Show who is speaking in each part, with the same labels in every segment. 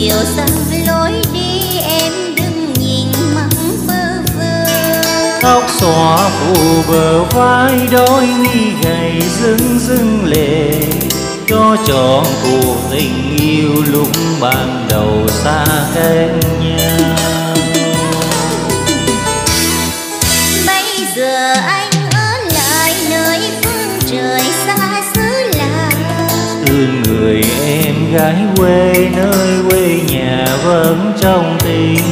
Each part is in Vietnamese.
Speaker 1: chiều xanh lối đi em đừng nhìn mắng bơ vơ. Tóc xóa phủ bờ vai đôi mi gầy rưng rưng lệ. Cho trọn cuộc tình yêu lúc ban đầu xa cách nhau.
Speaker 2: Bây giờ anh ở lại nơi phương trời xa xứ lạ.
Speaker 1: Thương người em gái quê nơi quê ấm trong tình.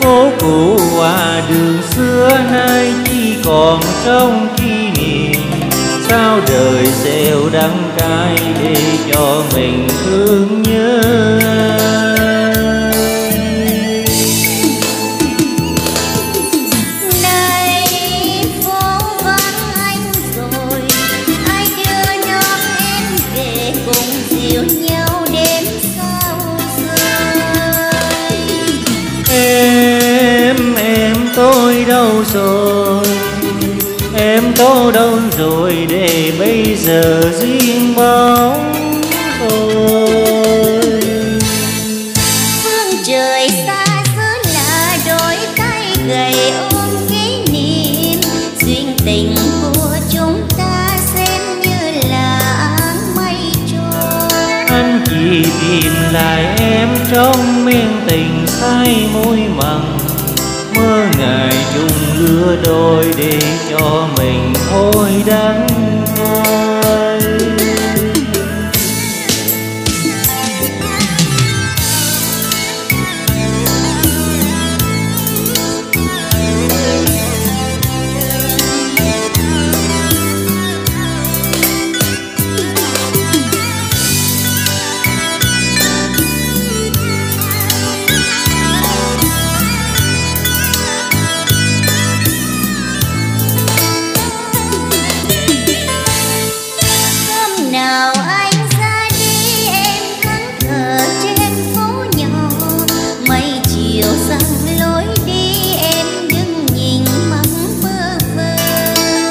Speaker 1: Phố cũ qua đường xưa nay chỉ còn trong kỷ niệm. Sao đời gieo đắng cay để cho mình thương nhớ? Tôi đâu rồi? Em tôi đâu rồi để bây giờ riêng bóng tôi?
Speaker 2: Phương trời xa xứ là đôi tay gầy ôm kỷ niệm. Duyên tình của chúng ta xem như là áng mây trôi.
Speaker 1: Anh chỉ tìm lại em trong miên tình say môi mặn ngày chung lứa đôi để cho mình thôi đắng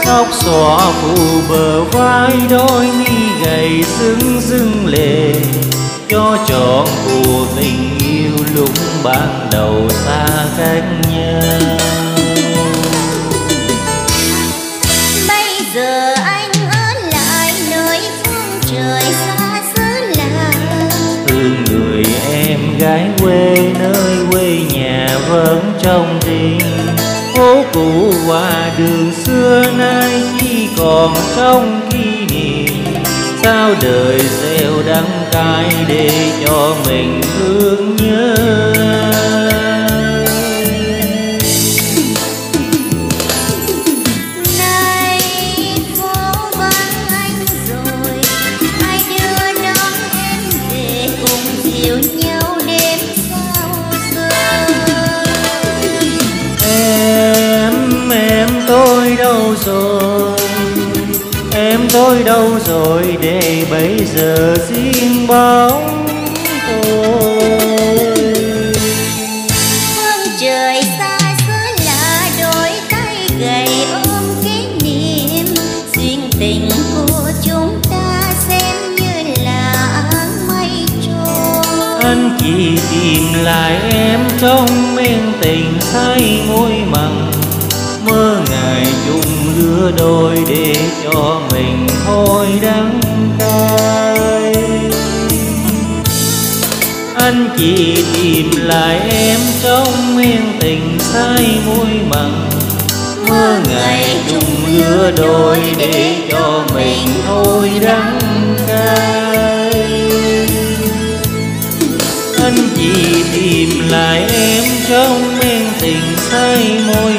Speaker 1: tóc xõa phủ bờ vai đôi mi gầy dưng dưng lệ cho trọn cuộc tình yêu lúc ban đầu xa cách nhau.
Speaker 2: Bây giờ anh ở lại nơi phương trời xa xứ lạ
Speaker 1: thương người em gái quê nơi quê nhà vẫn trong phố cũ qua đường xưa nay chỉ còn trong kỷ niệm. Sao đời gieo đắng cay để cho mình thương nhớ? Tôi đâu rồi để bây giờ riêng bóng tôi
Speaker 2: phương trời xa xứ là đôi tay gầy ôm kỷ niệm duyên tình của chúng ta xem như là mây trôi.
Speaker 1: Anh chỉ tìm lại em trong men tình say môi mặn mơ ngày chung lứa đôi để cho mình thôi đắng cay. Anh chỉ tìm lại em trong men tình say môi mặn. Mơ ngày chung lứa đôi để cho mình thôi đắng cay. Anh chỉ tìm lại em trong men tình say môi